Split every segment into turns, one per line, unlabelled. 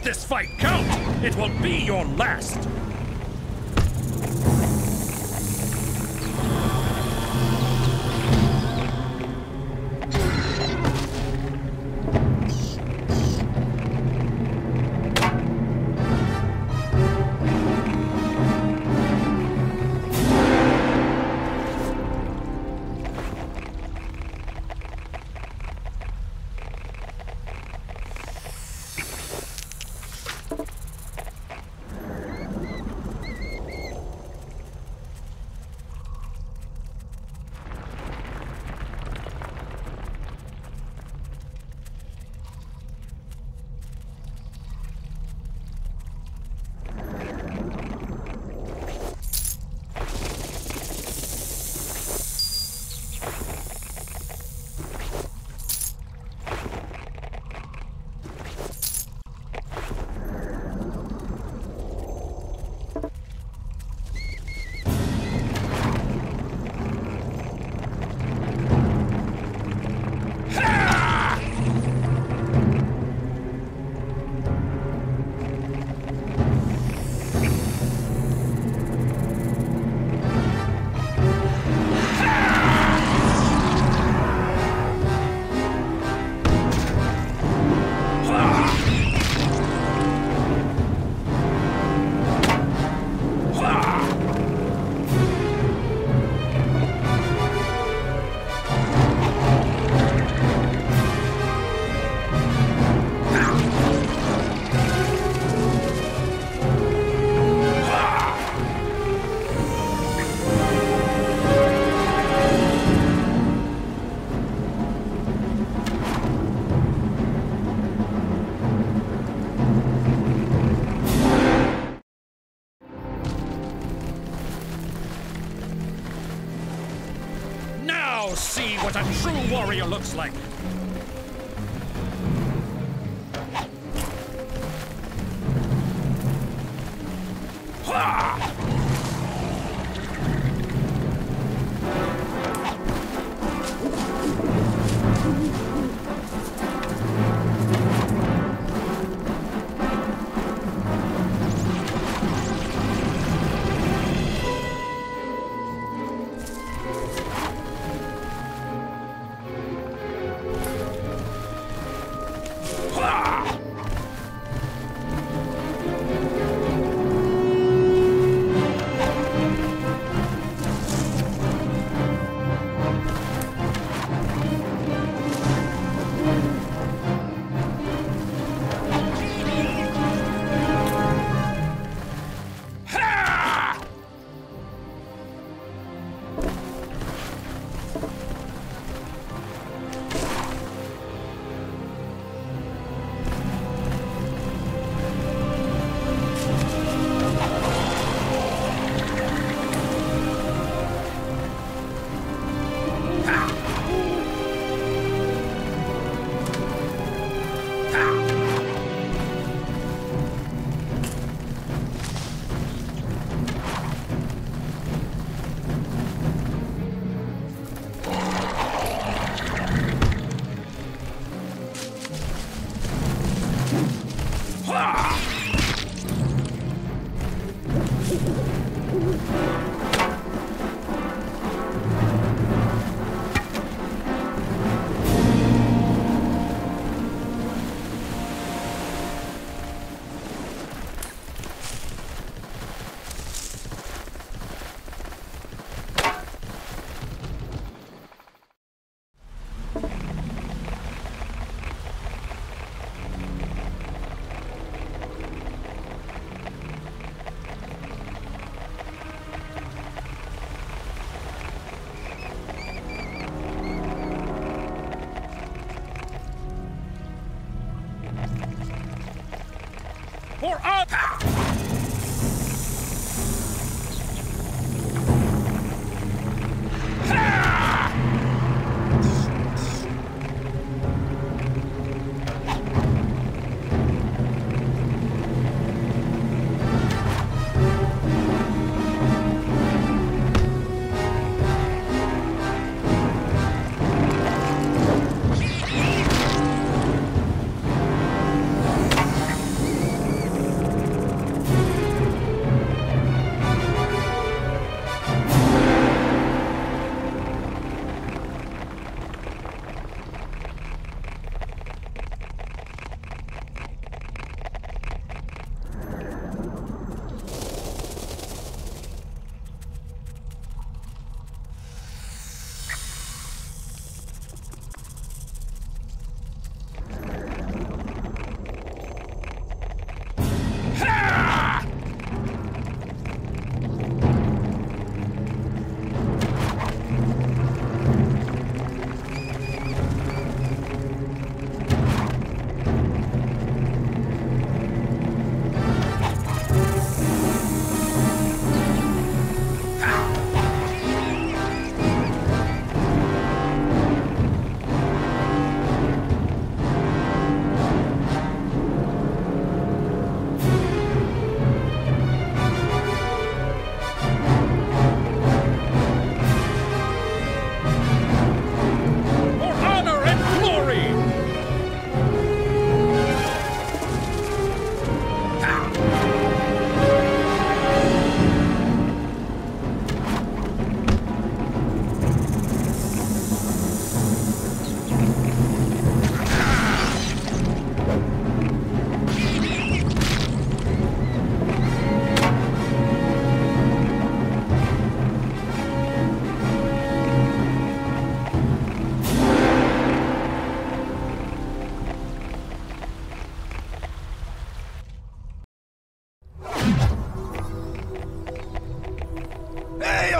Make this fight count! It will be your last! Now see what a true warrior looks like! For up!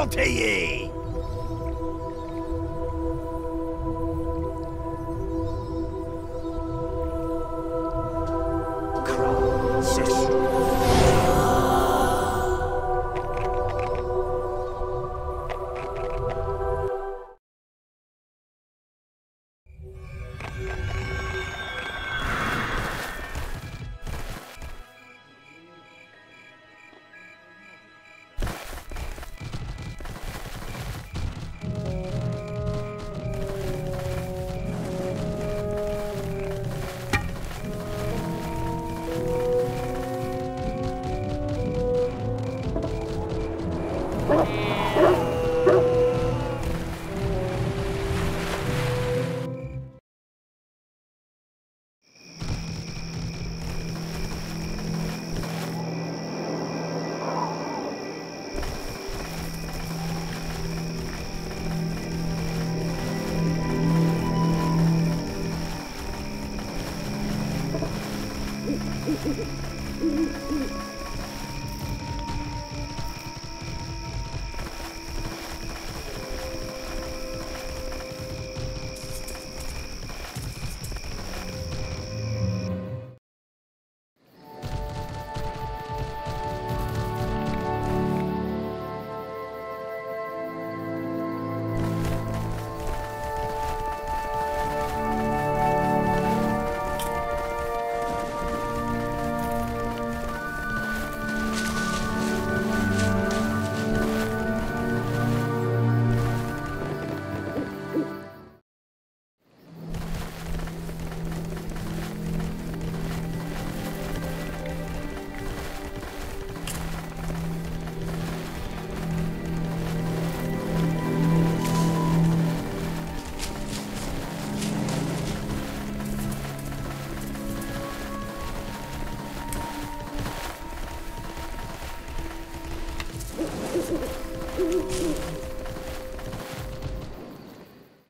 To